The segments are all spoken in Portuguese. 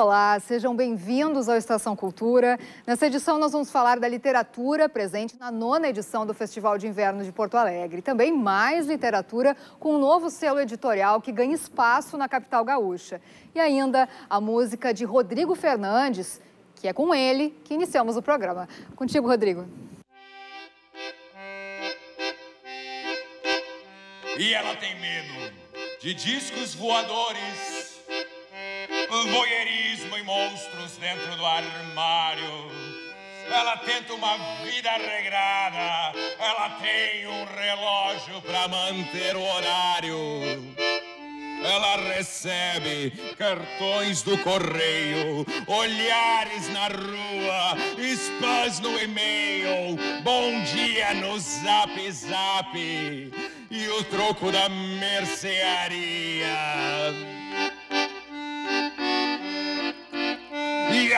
Olá, sejam bem-vindos ao Estação Cultura. Nessa edição, nós vamos falar da literatura presente na nona edição do Festival de Inverno de Porto Alegre. Também mais literatura com um novo selo editorial que ganha espaço na capital gaúcha. E ainda a música de Rodrigo Fernandes, que é com ele que iniciamos o programa. Contigo, Rodrigo. E ela tem medo de discos voadores voyeurismo e monstros dentro do armário. Ela tenta uma vida regrada, ela tem um relógio para manter o horário. Ela recebe cartões do correio, olhares na rua, spams no e-mail, bom dia no zap zap e o troco da mercearia.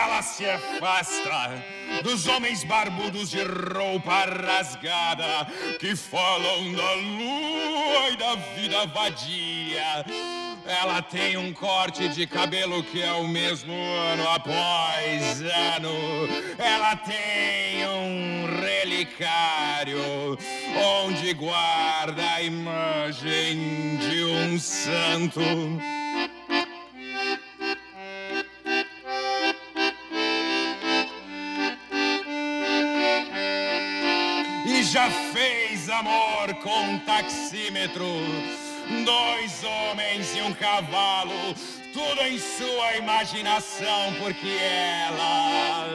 Ela se afasta dos homens barbudos de roupa rasgada que falam da lua e da vida vadia. Ela tem um corte de cabelo que é o mesmo ano após ano. Ela tem um relicário onde guarda a imagem de um santo. Já fez amor com taxímetro. Dois homens e um cavalo, tudo em sua imaginação, porque ela,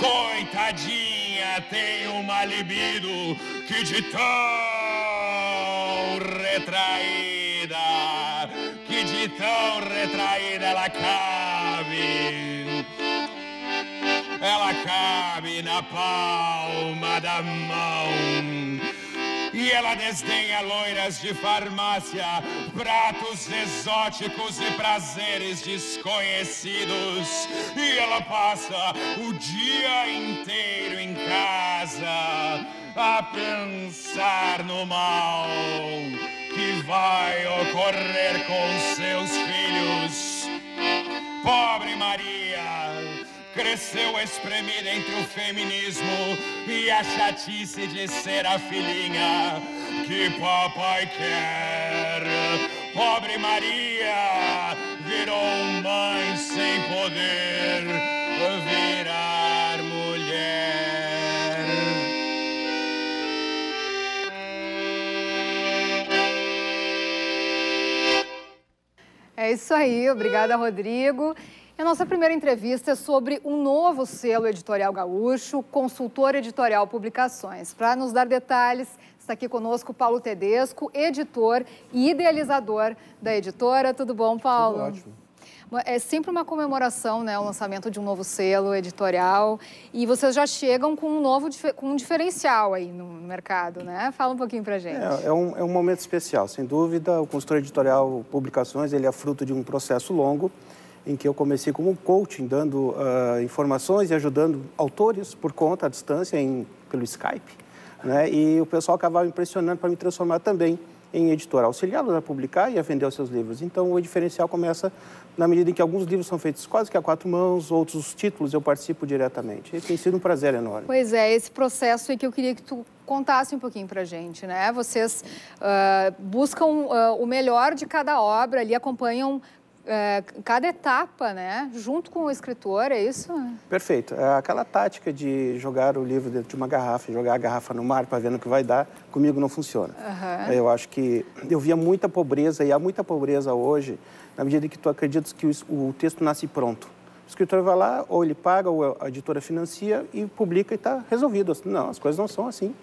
coitadinha, tem uma libido que de tão retraída, que de tão retraída ela cabe na palma da mão. E ela desdenha loiras de farmácia, pratos exóticos e prazeres desconhecidos. E ela passa o dia inteiro em casa a pensar no mal que vai ocorrer com seus cresceu espremida entre o feminismo e a chatice de ser a filhinha que papai quer. Pobre Maria virou mãe sem poder virar mulher. É isso aí, obrigada, Rodrigo. A nossa primeira entrevista é sobre um novo selo editorial gaúcho, Consultor Editorial Publicações. Para nos dar detalhes, está aqui conosco Paulo Tedesco, editor e idealizador da editora. Tudo bom, Paulo? Tudo ótimo. É sempre uma comemoração, né, o lançamento de um novo selo editorial. E vocês já chegam com um novo com um diferencial aí no mercado, né? Fala um pouquinho para gente. É, é, um, é um momento especial, sem dúvida. O consultor editorial Publicações ele é fruto de um processo longo em que eu comecei como coaching, dando uh, informações e ajudando autores por conta, à distância, em, pelo Skype. Né? E o pessoal acabava impressionando para me transformar também em editor, auxiliá-los a publicar e a vender os seus livros. Então, o diferencial começa na medida em que alguns livros são feitos quase que a quatro mãos, outros títulos eu participo diretamente. E tem sido um prazer enorme. Pois é, esse processo aí que eu queria que tu contasse um pouquinho para gente, né? Vocês uh, buscam uh, o melhor de cada obra, ali acompanham é, cada etapa, né? Junto com o escritor, é isso? Perfeito. É aquela tática de jogar o livro dentro de uma garrafa, jogar a garrafa no mar para ver no que vai dar, comigo não funciona. Uhum. Eu acho que eu via muita pobreza e há muita pobreza hoje, na medida em que tu acreditas que o, o texto nasce pronto. O escritor vai lá, ou ele paga, ou a editora financia e publica e está resolvido. Não, as coisas não são assim.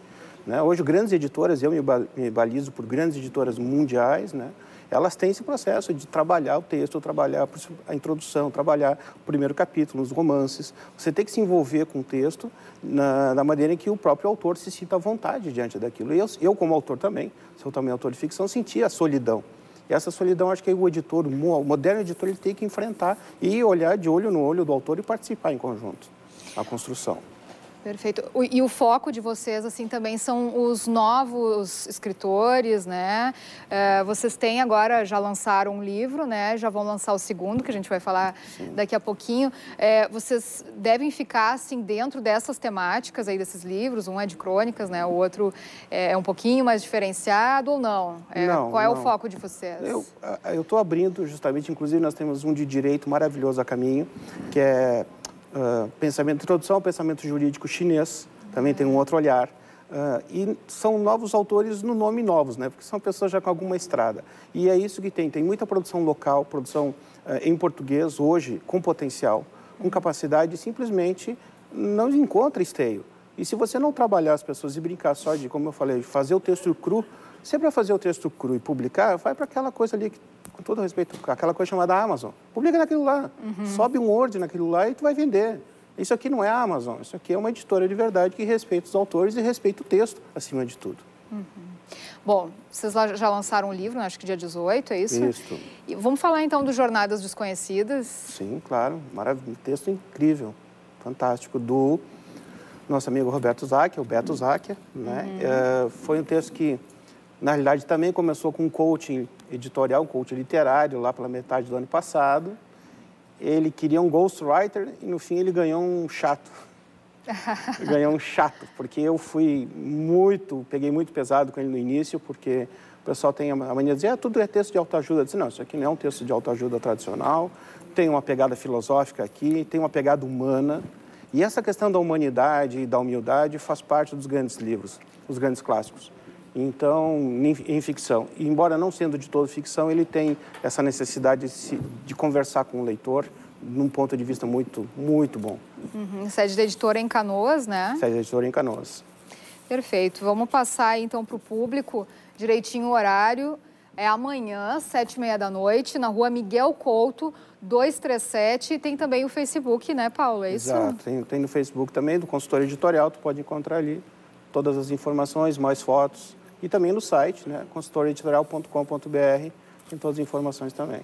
Né? Hoje, grandes editoras, eu me balizo por grandes editoras mundiais, né? Elas têm esse processo de trabalhar o texto, trabalhar a introdução, trabalhar o primeiro capítulo, os romances. Você tem que se envolver com o texto na, na maneira em que o próprio autor se sinta à vontade diante daquilo. E eu, eu como autor também, sou também autor de ficção, senti a solidão. E essa solidão, acho que o editor, o moderno editor, ele tem que enfrentar e olhar de olho no olho do autor e participar em conjunto na construção. Perfeito. E o foco de vocês, assim, também são os novos escritores, né? É, vocês têm agora, já lançaram um livro, né? Já vão lançar o segundo, que a gente vai falar Sim. daqui a pouquinho. É, vocês devem ficar, assim, dentro dessas temáticas aí desses livros. Um é de crônicas, né? O outro é um pouquinho mais diferenciado ou não? É, não qual é não. o foco de vocês? Eu estou abrindo, justamente, inclusive nós temos um de direito maravilhoso a caminho, que é uh, pensamento, introdução ao pensamento jurídico chinês, também tem um outro olhar. Uh, e são novos autores no nome novos, né? Porque são pessoas já com alguma estrada. E é isso que tem. Tem muita produção local, produção uh, em português hoje, com potencial, com capacidade, simplesmente não encontra esteio. E se você não trabalhar as pessoas e brincar só de, como eu falei, fazer o texto cru, sempre para fazer o texto cru e publicar, vai para aquela coisa ali que com todo respeito, aquela coisa chamada Amazon. Publica naquilo lá. Uhum. Sobe um Word naquilo lá e tu vai vender. Isso aqui não é a Amazon, isso aqui é uma editora de verdade que respeita os autores e respeita o texto, acima de tudo. Uhum. Bom, vocês já lançaram um livro, acho que dia 18, é isso? Isso. E vamos falar então do Jornadas Desconhecidas? Sim, claro. Maravilha. Um texto incrível, fantástico, do nosso amigo Roberto Zacchia, o Beto Zacchia. Né? Uhum. É, foi um texto que, na realidade, também começou com um coaching editorial, coach literário, lá pela metade do ano passado. Ele queria um ghostwriter e, no fim, ele ganhou um chato. ganhou um chato, porque eu fui muito, peguei muito pesado com ele no início, porque o pessoal tem a mania de dizer, ah, tudo é texto de autoajuda. Eu disse, não, isso aqui não é um texto de autoajuda tradicional, tem uma pegada filosófica aqui, tem uma pegada humana. E essa questão da humanidade e da humildade faz parte dos grandes livros, dos grandes clássicos. Então, em, ficção, e embora não sendo de todo ficção, ele tem essa necessidade de, se, de conversar com o leitor num ponto de vista muito, muito bom. Uhum. Sede da editora em Canoas, né? Sede da editora em Canoas. Perfeito. Vamos passar então para o público direitinho o horário. É amanhã, sete e meia da noite, na rua Miguel Couto, 237. Tem também o Facebook, né, Paulo? É isso? Exato. Tem, tem no Facebook também, do consultor editorial, tu pode encontrar ali todas as informações, mais fotos e também no site, né, consultoreditorial.com.br, tem todas as informações também.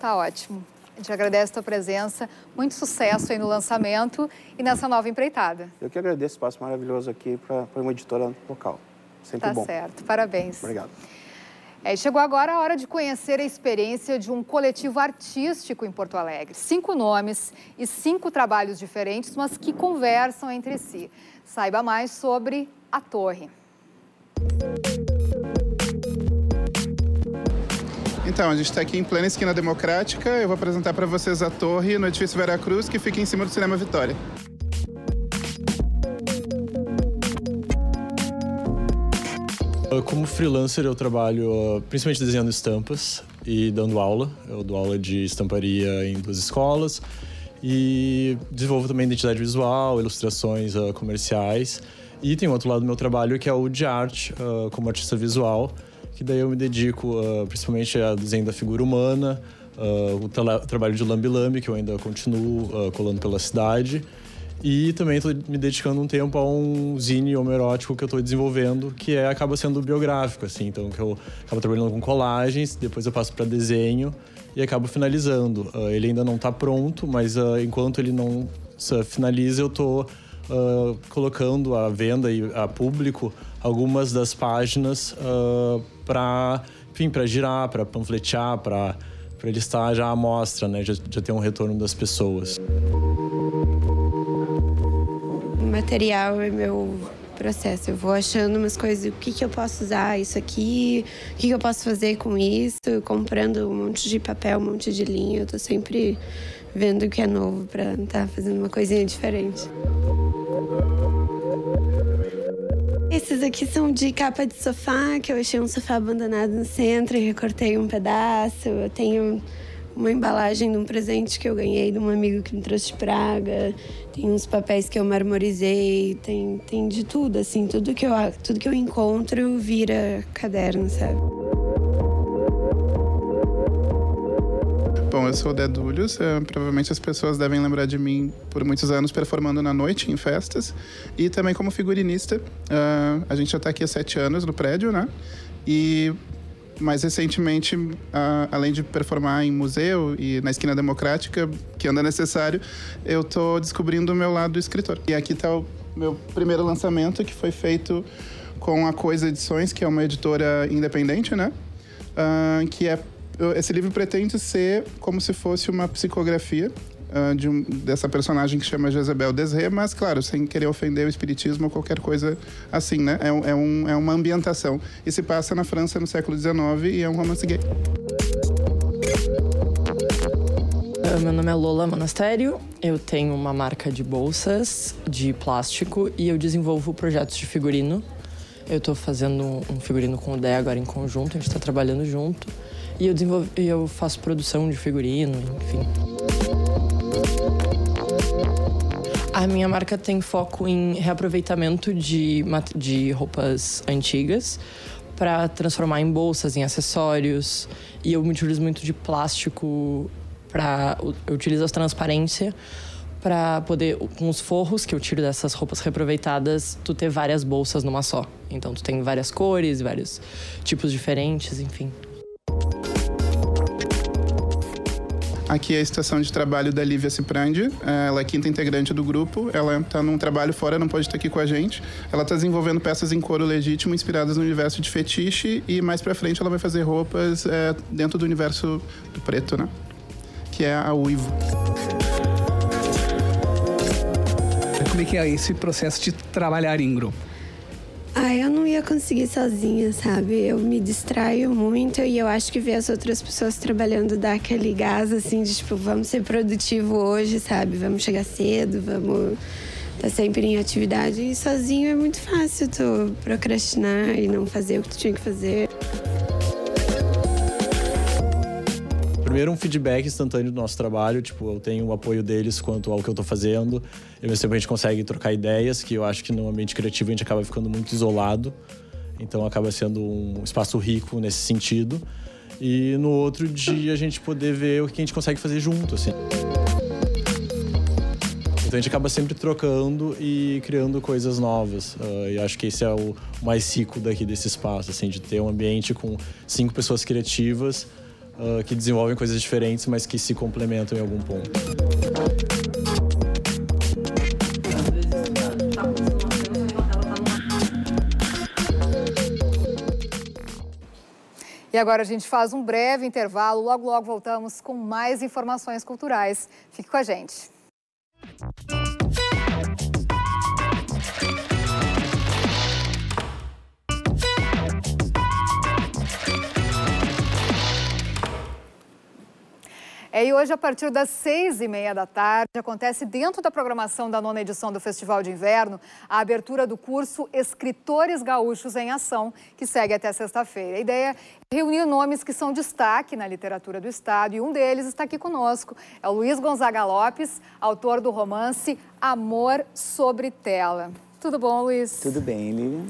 Tá ótimo. A gente agradece a tua presença, muito sucesso aí no lançamento e nessa nova empreitada. Eu que agradeço o espaço maravilhoso aqui para uma editora local. Sempre tá bom. Tá certo, parabéns. Obrigado. É, chegou agora a hora de conhecer a experiência de um coletivo artístico em Porto Alegre. Cinco nomes e cinco trabalhos diferentes, mas que conversam entre si. Saiba mais sobre a Torre. Então, a gente está aqui em plena esquina democrática. Eu vou apresentar para vocês a torre no edifício Veracruz, que fica em cima do Cinema Vitória. Como freelancer, eu trabalho ah, principalmente desenhando estampas e dando aula. Eu dou aula de estamparia em duas escolas e desenvolvo também identidade visual, ilustrações uh, comerciais. E tem outro lado do meu trabalho que é o de arte, uh, como artista visual, que daí eu me dedico uh, principalmente a desenho da figura humana, uh, o trabalho de lambi lambi, que eu ainda continuo colando pela cidade. E também estou me dedicando um tempo a um zine homerótico que eu estou desenvolvendo, que é, acaba sendo biográfico, assim. Então, que eu acabo trabalhando com colagens, depois eu passo para desenho e acabo finalizando. ele ainda não está pronto, mas enquanto ele não finaliza, eu estou uh, colocando à venda e a público algumas das páginas uh, para, enfim, para girar, para panfletear, para para ele estar já à mostra, né? Já, já ter um retorno das pessoas. O material é meu processo. Eu vou achando umas coisas, o que, que eu posso usar isso aqui, o que, que eu posso fazer com isso, comprando um monte de papel, um monte de linha. Eu tô sempre vendo o que é novo para estar tá fazendo uma coisinha diferente. Esses aqui são de capa de sofá, que eu achei um sofá abandonado no centro e recortei um pedaço. Eu tenho uma embalagem de um presente que eu ganhei de um amigo que me trouxe de Praga. Tem uns papéis que eu marmorizei, tem, tem de tudo, assim, tudo que eu, tudo que eu encontro vira caderno, sabe? Bom, eu sou o Dedulhos. Provavelmente as pessoas devem lembrar de mim por muitos anos performando na noite em festas e também como figurinista. Uh, a gente já está aqui há sete anos no prédio, né? E mais recentemente, uh, além de performar em museu e na esquina democrática, que anda necessário, eu estou descobrindo o meu lado escritor. E aqui está o meu primeiro lançamento, que foi feito com a Coisa Edições, que é uma editora independente, né? Uh, que é esse livro pretende ser como se fosse uma psicografia uh, de um, dessa personagem que chama Jezebel Desré, mas, claro, sem querer ofender o espiritismo ou qualquer coisa assim, né? É, é, um, é uma ambientação. E se passa na França no século XIX e é um romance gay. Meu nome é Lola Monastério, eu tenho uma marca de bolsas de plástico e eu desenvolvo projetos de figurino. Eu estou fazendo um figurino com o Dé agora em conjunto, a gente está trabalhando junto. E eu, desenvolvo, eu faço produção de figurino, enfim. A minha marca tem foco em reaproveitamento de, de roupas antigas para transformar em bolsas, em acessórios. E eu me utilizo muito de plástico para eu utilizo a transparência para poder com os forros que eu tiro dessas roupas reaproveitadas, tu ter várias bolsas numa só. Então tu tem várias cores, vários tipos diferentes, enfim. Aqui é a estação de trabalho da Lívia Ciprandi. Ela é quinta integrante do grupo. Ela está num trabalho fora, não pode estar aqui com a gente. Ela está desenvolvendo peças em couro legítimo inspiradas no universo de fetiche e mais para frente ela vai fazer roupas é, dentro do universo do preto, né? Que é a Uivo. Como é que é esse processo de trabalhar em grupo? Ah, eu não ia conseguir sozinha, sabe? Eu me distraio muito e eu acho que ver as outras pessoas trabalhando dá aquele gás, assim, de tipo, vamos ser produtivo hoje, sabe? Vamos chegar cedo, vamos tá sempre em atividade. E sozinho é muito fácil tu procrastinar e não fazer o que tu tinha que fazer. Primeiro um feedback instantâneo do nosso trabalho, tipo, eu tenho o apoio deles quanto ao que eu tô fazendo. E tempo a gente consegue trocar ideias, que eu acho que no ambiente criativo a gente acaba ficando muito isolado. Então acaba sendo um espaço rico nesse sentido. E no outro dia a gente poder ver o que a gente consegue fazer junto, assim. Então a gente acaba sempre trocando e criando coisas novas. Uh, e acho que esse é o mais rico daqui desse espaço, assim, de ter um ambiente com cinco pessoas criativas uh, que desenvolvem coisas diferentes, mas que se complementam em algum ponto. E agora a gente faz um breve intervalo. Logo, logo voltamos com mais informações culturais. Fique com a gente. É, e hoje, a partir das seis e meia da tarde, acontece dentro da programação da nona edição do Festival de Inverno a abertura do curso Escritores Gaúchos em Ação, que segue até sexta-feira. A ideia é reunir nomes que são destaque na literatura do Estado e um deles está aqui conosco. É o Luiz Gonzaga Lopes, autor do romance Amor sobre Tela. Tudo bom, Luiz? Tudo bem, Lívia.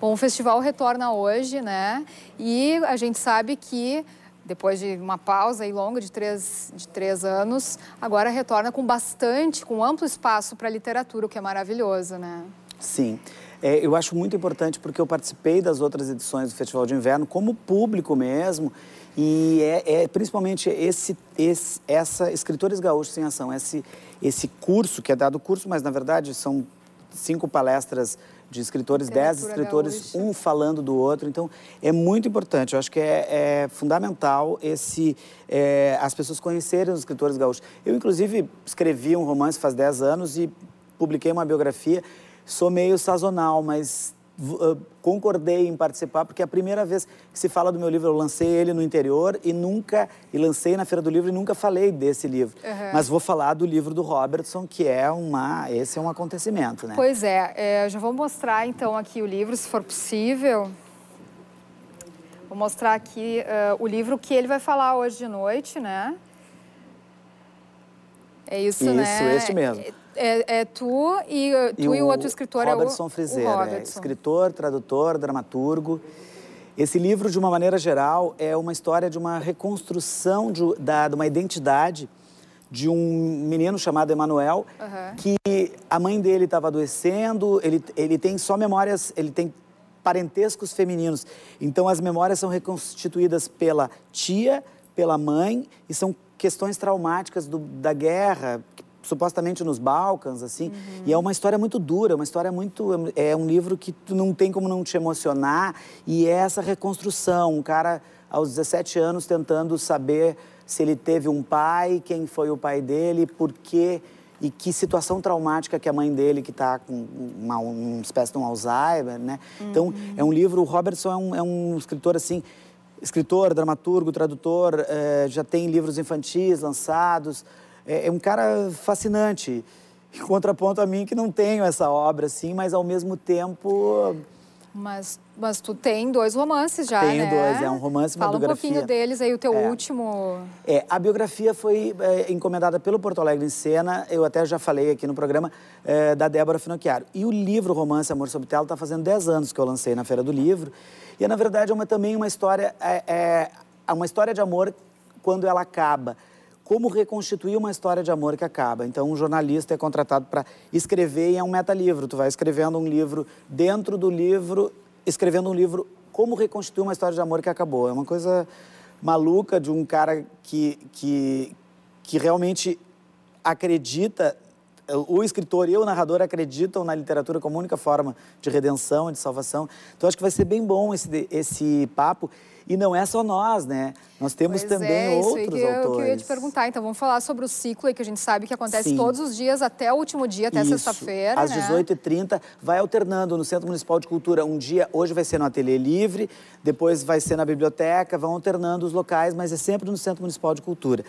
Bom, o festival retorna hoje, né? E a gente sabe que depois de uma pausa e longa de três, de três anos, agora retorna com bastante, com amplo espaço para a literatura, o que é maravilhoso, né? Sim. É, eu acho muito importante porque eu participei das outras edições do Festival de Inverno como público mesmo e é, é principalmente esse, esse, essa Escritores Gaúchos em Ação, esse, esse curso, que é dado curso, mas na verdade são cinco palestras de escritores, dez escritores, gaúcha. um falando do outro. Então, é muito importante. Eu acho que é, é fundamental esse é, as pessoas conhecerem os escritores gaúchos. Eu, inclusive, escrevi um romance faz dez anos e publiquei uma biografia. Sou meio sazonal, mas concordei em participar porque é a primeira vez que se fala do meu livro eu lancei ele no interior e nunca e lancei na feira do livro e nunca falei desse livro uhum. mas vou falar do livro do Robertson que é uma esse é um acontecimento né pois é, é já vou mostrar então aqui o livro se for possível vou mostrar aqui uh, o livro que ele vai falar hoje de noite né é isso, isso né? Isso, este mesmo. É, é tu e tu e o, e o outro escritor Robertson é o Frizeira, o Robertson. É escritor, tradutor, dramaturgo. Esse livro, de uma maneira geral, é uma história de uma reconstrução de, da, de uma identidade de um menino chamado Emanuel, uhum. que a mãe dele estava adoecendo, ele, ele tem só memórias, ele tem parentescos femininos. Então as memórias são reconstituídas pela tia, pela mãe e são questões traumáticas do, da guerra, supostamente nos Balcãs, assim. Uhum. E é uma história muito dura, uma história muito. É um livro que tu não tem como não te emocionar. E é essa reconstrução. Um cara, aos 17 anos, tentando saber se ele teve um pai, quem foi o pai dele, por quê e que situação traumática que a mãe dele, que está com uma, uma, espécie de um Alzheimer, né? Então, uhum. Então, é um livro, o Robertson é um, é um escritor, assim, escritor, dramaturgo, tradutor, é, já tem livros infantis lançados, é, é, um cara fascinante. Em contraponto a mim, que não tenho essa obra, assim, mas ao mesmo tempo mas, mas tu tem dois romances já, Tenho né? dois, é um romance e uma Fala biografia. um pouquinho deles aí, o teu é. último... É, a biografia foi é, encomendada pelo Porto Alegre em Cena, eu até já falei aqui no programa, é, da Débora Finocchiaro. E o livro Romance Amor Sob Tela está fazendo 10 anos que eu lancei na Feira do Livro. E, é, na verdade, é uma, também uma história, é, é uma história de amor quando ela acaba como reconstituir uma história de amor que acaba. Então, um jornalista é contratado para escrever e é um metalivro. Tu vai escrevendo um livro dentro do livro, escrevendo um livro como reconstituir uma história de amor que acabou. É uma coisa maluca de um cara que, que, que realmente acredita o escritor e o narrador acreditam na literatura como única forma de redenção, de salvação. Então, acho que vai ser bem bom esse, esse papo. E não é só nós, né? Nós temos pois também é, outros isso que eu, autores. que eu ia te perguntar. Então, vamos falar sobre o ciclo aí, que a gente sabe que acontece Sim. todos os dias, até o último dia, até sexta-feira, Às né? 18h30, vai alternando no Centro Municipal de Cultura. Um dia, hoje vai ser no Ateliê Livre, depois vai ser na biblioteca, vão alternando os locais, mas é sempre no Centro Municipal de Cultura.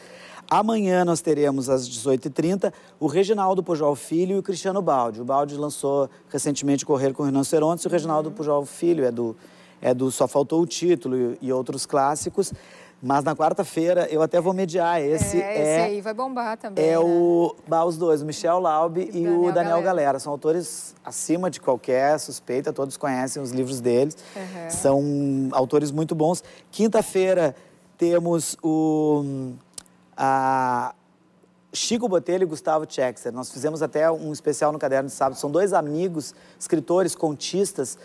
Amanhã nós teremos, às 18h30, o Reginaldo Pujol Filho e o Cristiano Baldi. O Baldi lançou recentemente Correr com Rinocerontes e o Reginaldo uhum. Pujol Filho é do é do Só Faltou o Título e, outros clássicos. Mas na quarta-feira eu até vou mediar. Esse é. Esse é, aí vai bombar também. É né? o. Bah, os dois, o Michel Laube e, e Daniel o Daniel Galera. Galera. São autores acima de qualquer suspeita, todos conhecem os livros deles. Uhum. São autores muito bons. Quinta-feira temos o. A, Chico Botelho e Gustavo Chexer. Nós fizemos até um especial no Caderno de Sábado. São dois amigos, escritores, contistas,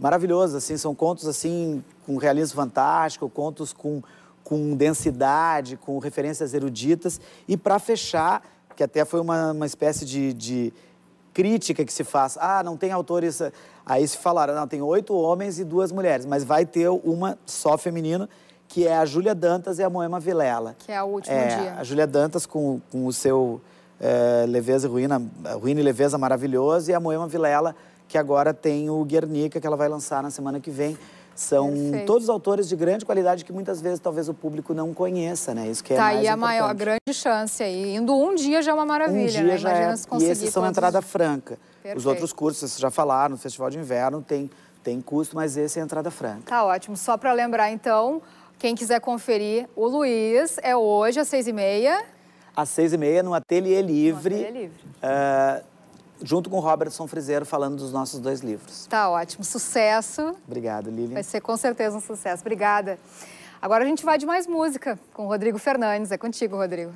maravilhosos, assim, são contos assim com realismo fantástico, contos com, com densidade, com referências eruditas. E para fechar, que até foi uma, uma espécie de, de crítica que se faz, ah, não tem autores. Aí se falaram, não, tem oito homens e duas mulheres, mas vai ter uma só feminina, que é a Júlia Dantas e a Moema Vilela. Que é o último é, dia. A Júlia Dantas com, com o seu é, leveza e ruína, ruína e leveza maravilhoso, e a Moema Vilela que agora tem o Guernica, que ela vai lançar na semana que vem. São Perfeito. todos autores de grande qualidade que muitas vezes talvez o público não conheça, né? Isso que é tá mais aí a importante. maior, a grande chance aí. Indo um dia já é uma maravilha, um dia né? Já Imagina é... se conseguir. E esses são entrada franca. Perfeito. Os outros cursos, vocês já falaram, no Festival de Inverno tem, tem custo, mas esse é entrada franca. Tá ótimo. Só para lembrar, então, quem quiser conferir, o Luiz é hoje às seis e meia. Às seis e meia, no Ateliê Livre. No Ateliê Livre. Uh, junto com o Robertson Frizeiro, falando dos nossos dois livros. Tá ótimo. Sucesso. Obrigado, Lilian. Vai ser com certeza um sucesso. Obrigada. Agora a gente vai de mais música com o Rodrigo Fernandes. É contigo, Rodrigo.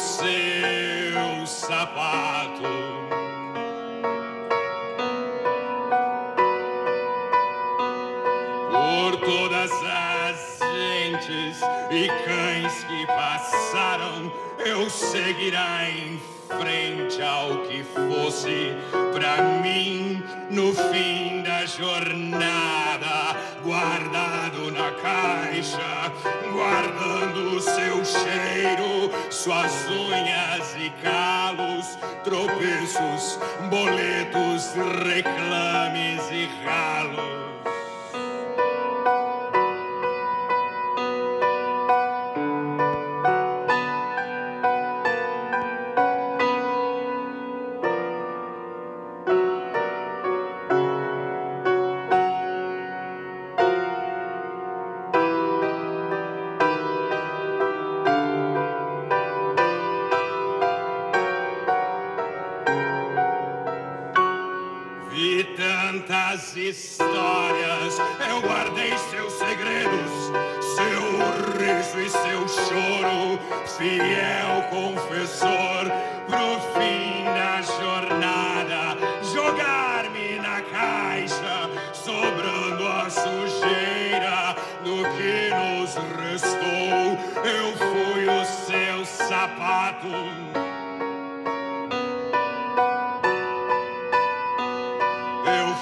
Seu sapato. todas as gentes e cães que passaram, eu seguirá em frente ao que fosse pra mim no fim da jornada. Caixa, guardando seu cheiro, suas unhas e calos, tropeços, boletos, reclames e ralos.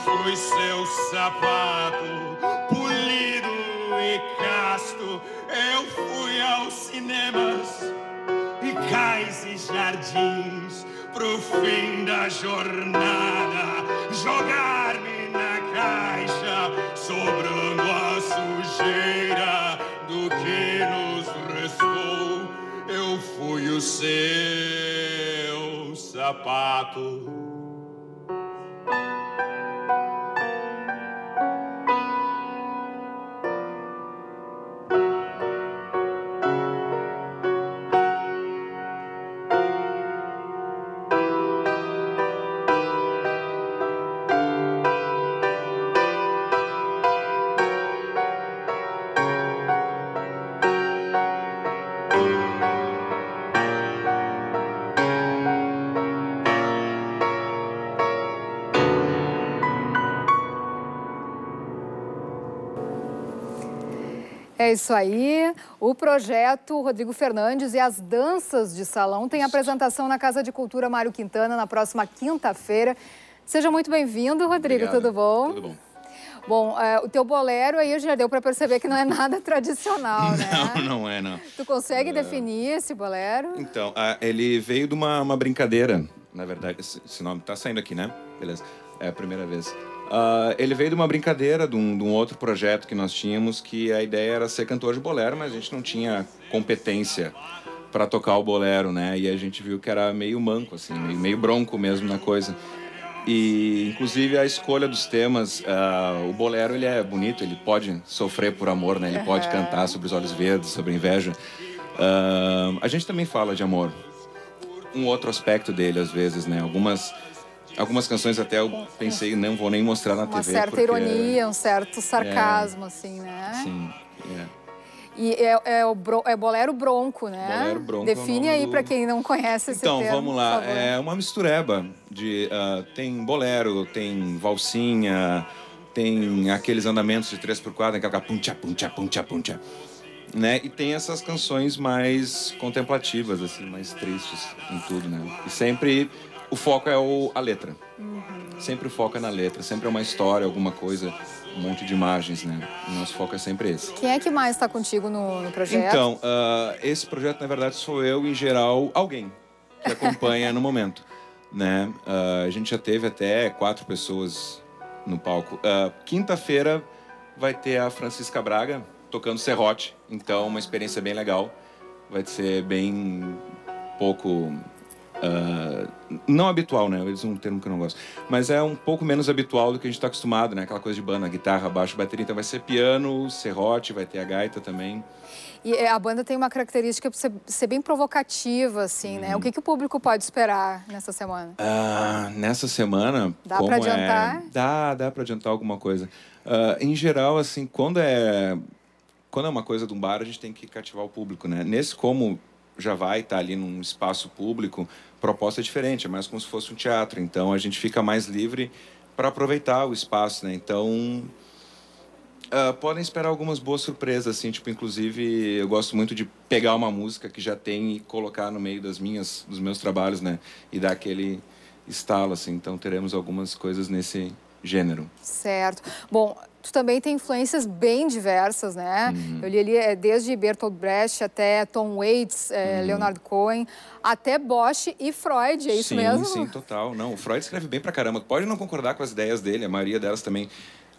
Fui seu sapato, polido e casto. Eu fui aos cinemas e cais e jardins pro fim da jornada. Jogar-me na caixa, sobrando a sujeira do que nos restou. Eu fui o seu sapato. É isso aí. O projeto Rodrigo Fernandes e as danças de salão tem apresentação na Casa de Cultura Mário Quintana na próxima quinta-feira. Seja muito bem-vindo, Rodrigo. Obrigado. Tudo bom? Tudo bom. Bom, é, o teu bolero aí já deu para perceber que não é nada tradicional, né? Não, não é, não. Tu consegue definir esse bolero? Então, ele veio de uma, uma brincadeira, na verdade. Esse, esse nome tá saindo aqui, né? Beleza. É a primeira vez. Uh, ele veio de uma brincadeira, de um, de um, outro projeto que nós tínhamos, que a ideia era ser cantor de bolero, mas a gente não tinha competência para tocar o bolero, né? E a gente viu que era meio manco, assim, meio, meio bronco mesmo na coisa. E, inclusive, a escolha dos temas, uh, o bolero, ele é bonito, ele pode sofrer por amor, né? Ele pode cantar sobre os olhos verdes, sobre inveja. Uh, a gente também fala de amor. Um outro aspecto dele, às vezes, né? Algumas Algumas canções até eu pensei, não vou nem mostrar na Uma TV. Uma certa porque... ironia, um certo sarcasmo, é... assim, né? Sim, é. E é, é, o bro, é bolero bronco, né? Bolero bronco. Define é aí do... para quem não conhece esse então, termo. Então, vamos lá. É uma mistureba de uh, tem bolero, tem valsinha, tem aqueles andamentos de 3x4, aquela puncha, puncha, puncha, puncha. Né? E tem essas canções mais contemplativas, assim, mais tristes em tudo, né? E sempre o foco é o, a letra. Uhum. Sempre o foco é na letra, sempre é uma história, alguma coisa, um monte de imagens, né? O nosso foco é sempre esse. Quem é que mais está contigo no, no, projeto? Então, uh, esse projeto, na verdade, sou eu, em geral, alguém que acompanha no momento, né? Uh, a gente já teve até quatro pessoas no palco. Uh, Quinta-feira vai ter a Francisca Braga tocando serrote, então uma experiência bem legal. Vai ser bem pouco Uh, não habitual, né? Eles é um termo que eu não gosto. Mas é um pouco menos habitual do que a gente está acostumado, né? Aquela coisa de banda, guitarra, baixo, bateria. Então vai ser piano, serrote, vai ter a gaita também. E é, a banda tem uma característica de ser, ser, bem provocativa, assim, né? O que, que o público pode esperar nessa semana? Uh, nessa semana... Dá para adiantar? É... Dá, dá para adiantar alguma coisa. Uh, em geral, assim, quando é... Quando é uma coisa de um bar, a gente tem que cativar o público, né? Nesse, como já vai estar tá ali num espaço público, proposta é diferente, é mais como se fosse um teatro. Então a gente fica mais livre para aproveitar o espaço, né? Então uh, podem esperar algumas boas surpresas, assim, tipo, inclusive eu gosto muito de pegar uma música que já tem e colocar no meio das minhas, dos meus trabalhos, né? E dar aquele estalo, assim. Então teremos algumas coisas nesse gênero. Certo. Bom, tu também tem influências bem diversas, né? Uhum. Eu li ali é, desde Bertolt Brecht até Tom Waits, é, uhum. Leonard Cohen, até Bosch e Freud, é isso sim, mesmo? Sim, total. Não, o Freud escreve bem pra caramba. Pode não concordar com as ideias dele, a maioria delas também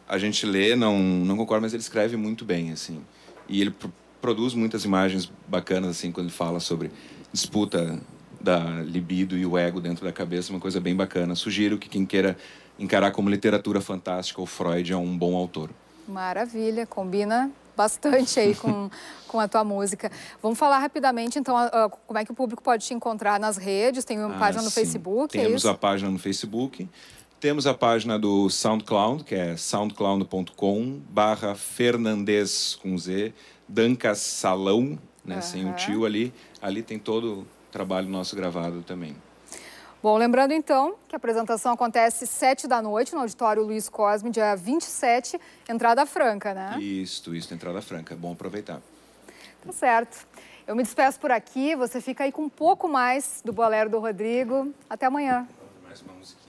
a gente lê, não, não concorda, mas ele escreve muito bem, assim. E ele pr produz muitas imagens bacanas, assim, quando ele fala sobre disputa da libido e o ego dentro da cabeça, uma coisa bem bacana. Sugiro que quem queira encarar como literatura fantástica o Freud é um bom autor. Maravilha, combina bastante aí com, com a tua música. Vamos falar rapidamente, então, como é que o público pode te encontrar nas redes? Tem uma ah, página no sim. Facebook, é Temos é a página no Facebook. Temos a página do SoundCloud, que é soundcloud.com barra Fernandes com Z, Dancas Salão, né, uhum. sem o tio ali. Ali tem todo o trabalho nosso gravado também. Bom, lembrando então que a apresentação acontece sete da noite no auditório Luiz Cosme, dia 27, entrada franca, né? Isso, isso, entrada franca. É bom aproveitar. Tá certo. Eu me despeço por aqui, você fica aí com um pouco mais do bolero do Rodrigo. Até amanhã. Mais uma musiquinha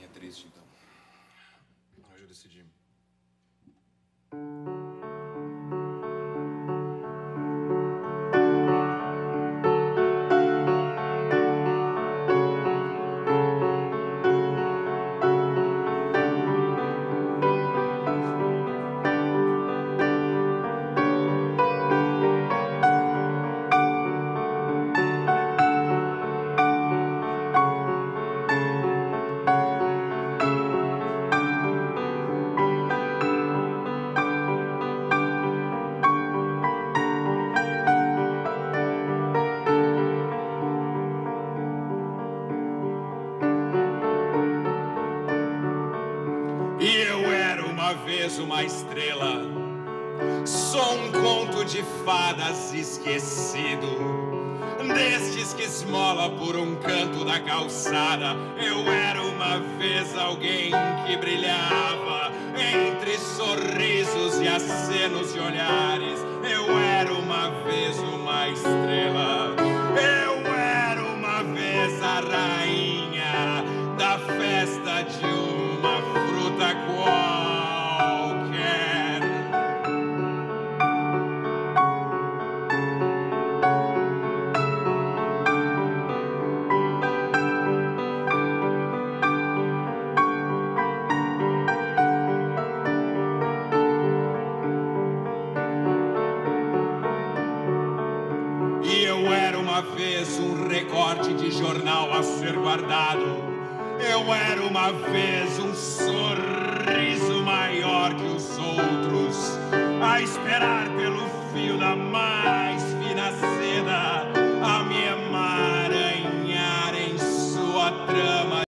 fadas esquecido. Destes que esmola por um canto da calçada. Eu era uma vez alguém que brilhava entre sorrisos e acenos e olhares.